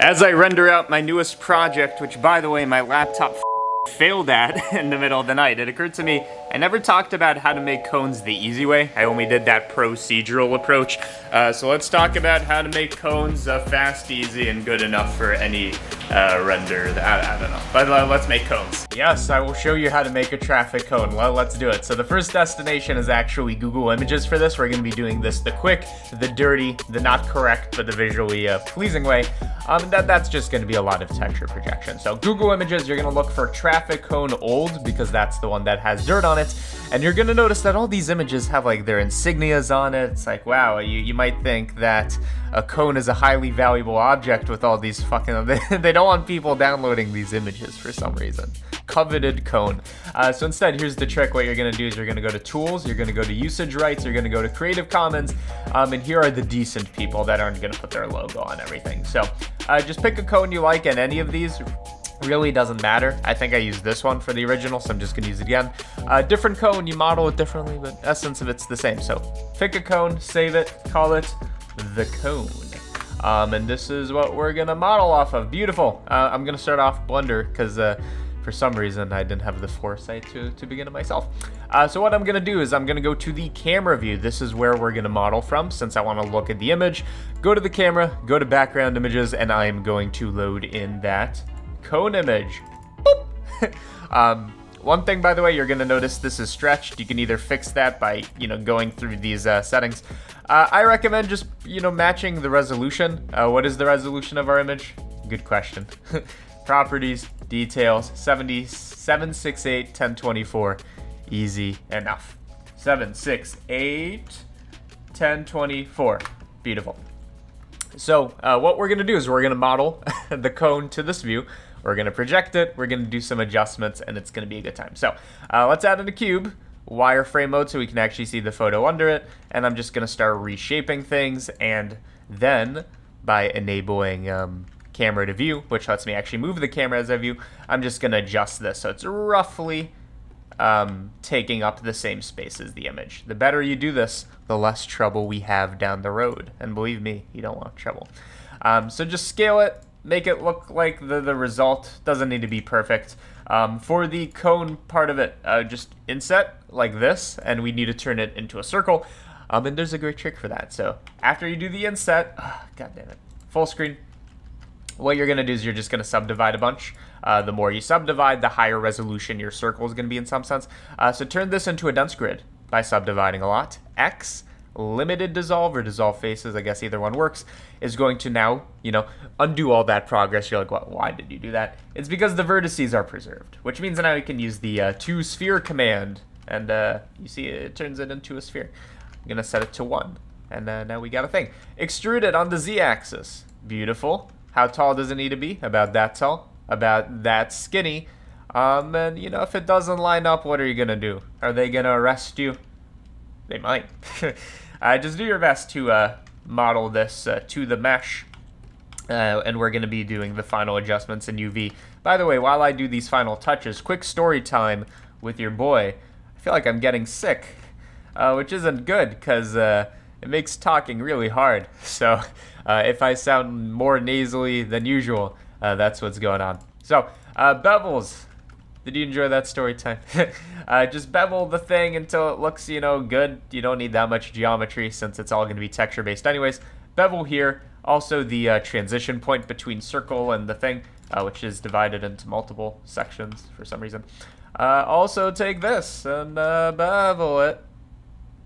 As I render out my newest project, which by the way, my laptop failed at in the middle of the night, it occurred to me I never talked about how to make cones the easy way. I only did that procedural approach. Uh, so let's talk about how to make cones uh, fast, easy, and good enough for any uh, render. I, I, don't know, but uh, let's make cones. Yes, I will show you how to make a traffic cone. Well, let's do it. So the first destination is actually Google Images for this. We're gonna be doing this the quick, the dirty, the not correct, but the visually uh, pleasing way. Um, that, that's just gonna be a lot of texture projection. So Google Images, you're gonna look for traffic cone old because that's the one that has dirt on it. And you're gonna notice that all these images have like their insignias on it. It's like, wow, you, you might think that a cone is a highly valuable object with all these fucking, they don't want people downloading these images for some reason. Coveted cone. Uh, so instead, here's the trick. What you're gonna do is you're gonna go to tools, you're gonna go to usage rights, you're gonna go to Creative Commons, um, and here are the decent people that aren't gonna put their logo on everything. So uh, just pick a cone you like and any of these really doesn't matter. I think I used this one for the original, so I'm just gonna use it again. Uh, different cone, you model it differently, but essence of it's the same. So pick a cone, save it, call it the cone. Um, and this is what we're gonna model off of. Beautiful. Uh, I'm gonna start off Blender because uh, for some reason I didn't have the foresight to, to begin it myself. Uh, so what I'm gonna do is I'm gonna go to the camera view. This is where we're gonna model from since I wanna look at the image. Go to the camera, go to background images, and I'm going to load in that cone image. um, one thing, by the way, you're gonna notice this is stretched. You can either fix that by, you know, going through these uh, settings. Uh, I recommend just, you know, matching the resolution. Uh, what is the resolution of our image? Good question. Properties, details, 70, 768, 1024. Easy enough. 768, 1024. Beautiful. So uh, what we're gonna do is we're gonna model the cone to this view. We're gonna project it, we're gonna do some adjustments, and it's gonna be a good time. So uh, let's add in a cube, wireframe mode so we can actually see the photo under it, and I'm just gonna start reshaping things, and then by enabling um, camera to view, which lets me actually move the camera as I view, I'm just gonna adjust this so it's roughly um, taking up the same space as the image. The better you do this, the less trouble we have down the road. And believe me, you don't want trouble. Um, so just scale it, make it look like the, the result. Doesn't need to be perfect. Um, for the cone part of it, uh, just inset like this, and we need to turn it into a circle. Um, and there's a great trick for that. So after you do the inset, oh, god damn it, full screen, what you're gonna do is you're just gonna subdivide a bunch. Uh, the more you subdivide, the higher resolution your circle is gonna be in some sense. Uh, so turn this into a dense grid by subdividing a lot. X limited dissolve or dissolve faces, I guess either one works, is going to now, you know, undo all that progress. You're like, well, why did you do that? It's because the vertices are preserved, which means now you can use the uh, to sphere command, and uh, you see it turns it into a sphere. I'm gonna set it to one, and uh, now we got a thing. Extrude it on the z-axis. Beautiful. How tall does it need to be? About that tall. About that skinny. Um, and you know, if it doesn't line up, what are you gonna do? Are they gonna arrest you? They might. uh, just do your best to uh, model this uh, to the mesh. Uh, and we're going to be doing the final adjustments in UV. By the way, while I do these final touches, quick story time with your boy. I feel like I'm getting sick, uh, which isn't good because uh, it makes talking really hard. So if I sound more nasally than usual, that's what's going on. So, bevels. Did you enjoy that story time? uh, just bevel the thing until it looks, you know, good. You don't need that much geometry since it's all going to be texture based anyways. Bevel here. Also the uh, transition point between circle and the thing, uh, which is divided into multiple sections for some reason. Uh, also take this and uh, bevel it.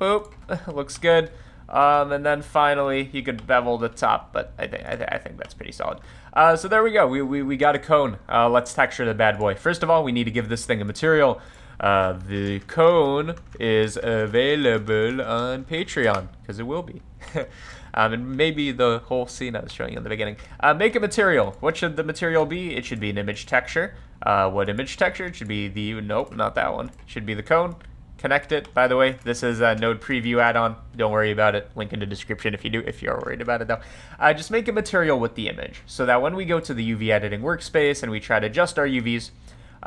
Boop. looks good. Um, and then finally, you could bevel the top, but I, th I, th I think that's pretty solid. Uh, so there we go. We, we, we got a cone. Uh, let's texture the bad boy. First of all, we need to give this thing a material. Uh, the cone is available on Patreon, because it will be. um, and maybe the whole scene I was showing you in the beginning. Uh, make a material. What should the material be? It should be an image texture. Uh, what image texture? It should be the, nope, not that one. It should be the cone connect it. By the way, this is a Node Preview add-on. Don't worry about it. Link in the description if you do, if you're worried about it though. Uh, just make a material with the image so that when we go to the UV editing workspace and we try to adjust our UVs,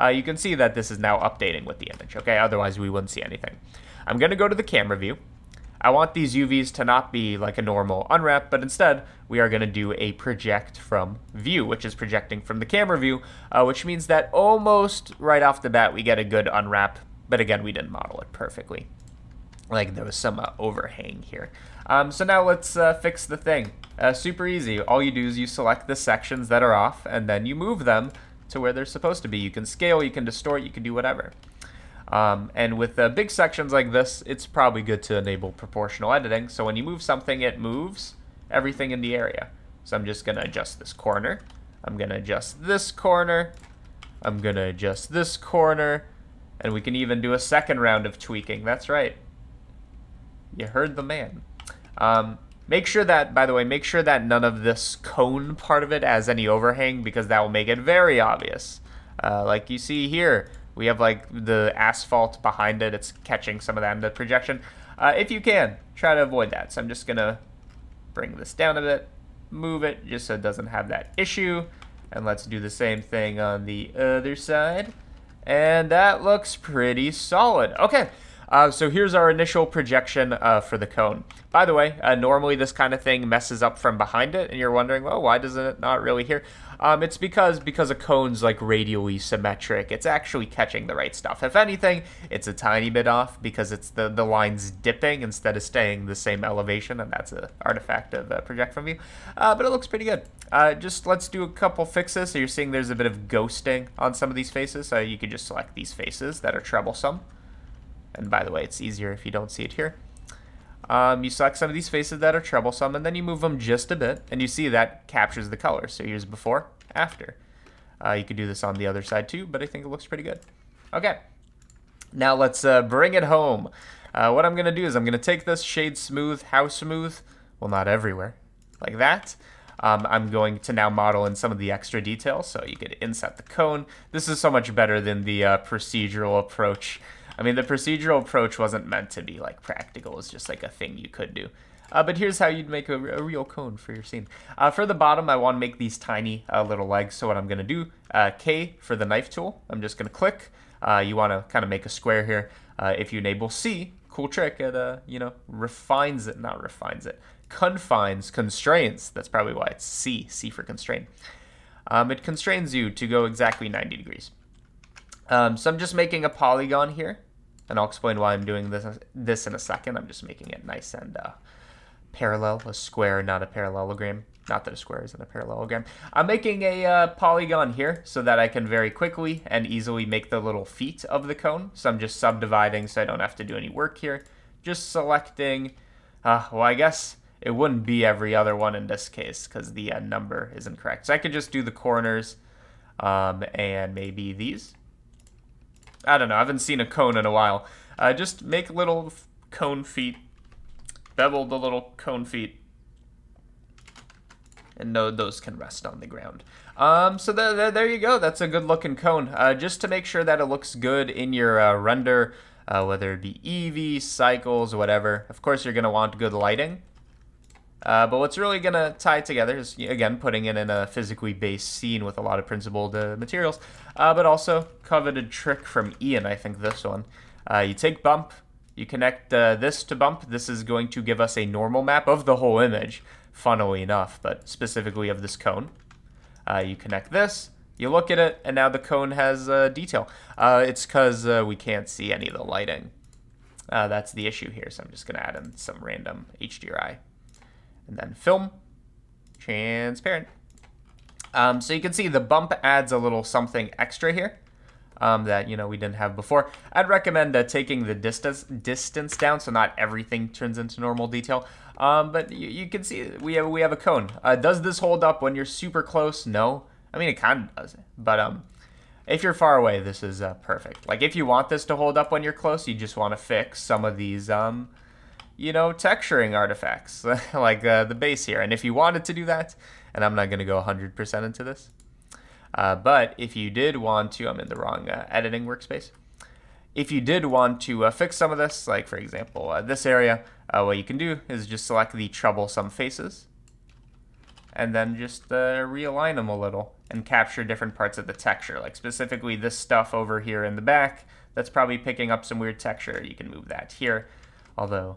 uh, you can see that this is now updating with the image. Okay, otherwise we wouldn't see anything. I'm gonna go to the camera view. I want these UVs to not be like a normal unwrap, but instead we are going to do a project from view, which is projecting from the camera view, uh, which means that almost right off the bat we get a good unwrap, but again, we didn't model it perfectly. Like there was some uh, overhang here. Um, so now let's uh, fix the thing. Uh, super easy. All you do is you select the sections that are off, and then you move them to where they're supposed to be. You can scale, you can distort, you can do whatever. Um, and with uh, big sections like this, it's probably good to enable proportional editing. So when you move something, it moves everything in the area. So I'm just going to adjust this corner. I'm going to adjust this corner. I'm going to adjust this corner. And we can even do a second round of tweaking. That's right. You heard the man. Um, make sure that, by the way, make sure that none of this cone part of it has any overhang because that will make it very obvious. Uh, like you see here, we have like the asphalt behind it. It's catching some of that in the projection. Uh, if you can, try to avoid that. So I'm just going to bring this down a bit, move it just so it doesn't have that issue. And let's do the same thing on the other side. And that looks pretty solid. Okay, uh, so here's our initial projection uh, for the cone. By the way, uh, normally this kind of thing messes up from behind it, and you're wondering, well, why doesn't it not really here? Um, it's because because a cone's like radially symmetric, it's actually catching the right stuff. If anything, it's a tiny bit off because it's the, the line's dipping instead of staying the same elevation, and that's an artifact of uh, project from view. Uh, but it looks pretty good. Uh, just let's do a couple fixes. So you're seeing there's a bit of ghosting on some of these faces, so you could just select these faces that are troublesome. And by the way, it's easier if you don't see it here. Um, you select some of these faces that are troublesome, and then you move them just a bit, and you see that captures the color. So here's before, after. Uh, you could do this on the other side too, but I think it looks pretty good. Okay, now let's uh, bring it home. Uh, what I'm going to do is I'm going to take this shade smooth, how smooth, well not everywhere, like that. Um, I'm going to now model in some of the extra details, so you could inset the cone. This is so much better than the uh, procedural approach I mean, the procedural approach wasn't meant to be like practical. It's just like a thing you could do. Uh, but here's how you'd make a, a real cone for your scene. Uh, for the bottom, I want to make these tiny uh, little legs. So what I'm going to do, uh, K for the knife tool, I'm just going to click. Uh, you want to kind of make a square here. Uh, if you enable C, cool trick, it, you know, refines it, not refines it, confines, constrains. That's probably why it's C, C for constraint. Um, it constrains you to go exactly 90 degrees. Um, so I'm just making a polygon here, and I'll explain why I'm doing this, this in a second. I'm just making it nice and uh, parallel, a square, not a parallelogram. Not that a square isn't a parallelogram. I'm making a uh, polygon here so that I can very quickly and easily make the little feet of the cone. So I'm just subdividing so I don't have to do any work here. Just selecting, uh, well, I guess it wouldn't be every other one in this case because the uh, number isn't correct. So I could just do the corners um, and maybe these. I don't know. I haven't seen a cone in a while. Uh, just make little cone feet. Bevel the little cone feet. And no, those can rest on the ground. Um, so the, there you go. That's a good looking cone. Uh, just to make sure that it looks good in your uh, render, uh, whether it be Eevee, cycles, whatever. Of course, you're going to want good lighting. Uh, but what's really going to tie it together is, again, putting it in a physically based scene with a lot of principled uh, materials, uh, but also coveted trick from Ian, I think this one. Uh, you take bump, you connect uh, this to bump. This is going to give us a normal map of the whole image, funnily enough, but specifically of this cone. Uh, you connect this, you look at it, and now the cone has detail. it's because we can't see any of the lighting. that's the issue here, so I'm just going to add in some random HDRI and then film, transparent. Um, so you can see the bump adds a little something extra here um, that you know we didn't have before. I'd recommend uh, taking the distance distance down so not everything turns into normal detail. Um, but you, you, can see we have we have a cone. Uh, does this hold up when you're super close? No. I mean it kind of does, but um, if you're far away, this is uh, perfect. Like if you want this to hold up when you're close, you just want to fix some of these um, you know, texturing artifacts, like uh, the base here. And if you wanted to do that, and I'm not going to go 100% into this, uh, but if you did want to, I'm in the wrong uh, editing workspace. If you did want to uh, fix some of this, like for example, uh, this area, uh, what you can do is just select the troublesome faces, and then just realign them a little and capture different parts of the texture, like specifically this stuff over here in the back, that's probably picking up some weird texture. You can move that here, although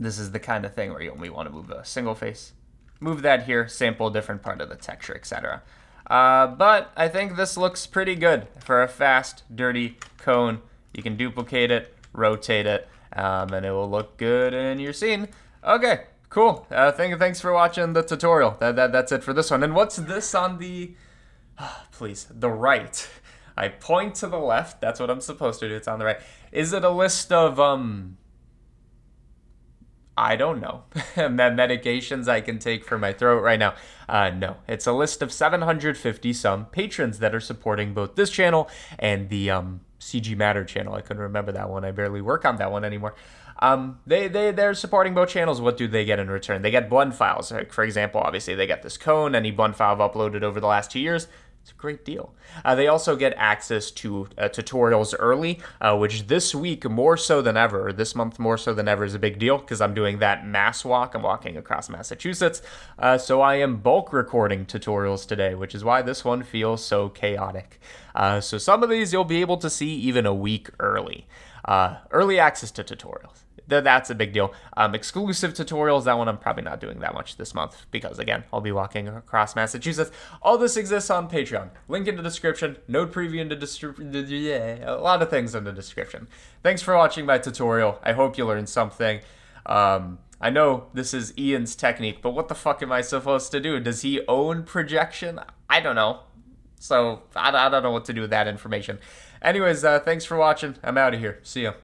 this is the kind of thing where you only want to move a single face. Move that here, sample different part of the texture, etc. Uh, but I think this looks pretty good for a fast, dirty cone. You can duplicate it, rotate it, um, and it will look good in your scene. Okay, cool. Uh, thank, thanks for watching the tutorial. That, that, that's it for this one. And what's this on the... Oh, please, the right. I point to the left. That's what I'm supposed to do. It's on the right. Is it a list of, um... I don't know. medications I can take for my throat right now. Uh, no, it's a list of 750 some patrons that are supporting both this channel and the um, CG Matter channel. I couldn't remember that one. I barely work on that one anymore. Um, they, they, they're supporting both channels. What do they get in return? They get blend files. Like for example, obviously, they get this cone, any blend file I've uploaded over the last two years. It's a great deal. Uh, they also get access to uh, tutorials early, uh, which this week more so than ever, this month more so than ever, is a big deal because I'm doing that mass walk. I'm walking across Massachusetts. Uh, so I am bulk recording tutorials today, which is why this one feels so chaotic. Uh, so some of these you'll be able to see even a week early. Uh, early access to tutorials that's a big deal. Um, exclusive tutorials, that one I'm probably not doing that much this month because, again, I'll be walking across Massachusetts. All this exists on Patreon. Link in the description. Node preview in the description. Yeah, a lot of things in the description. Thanks for watching my tutorial. I hope you learned something. Um, I know this is Ian's technique, but what the fuck am I supposed to do? Does he own projection? I don't know. So I, I don't know what to do with that information. Anyways, uh, thanks for watching. I'm out of here. See ya.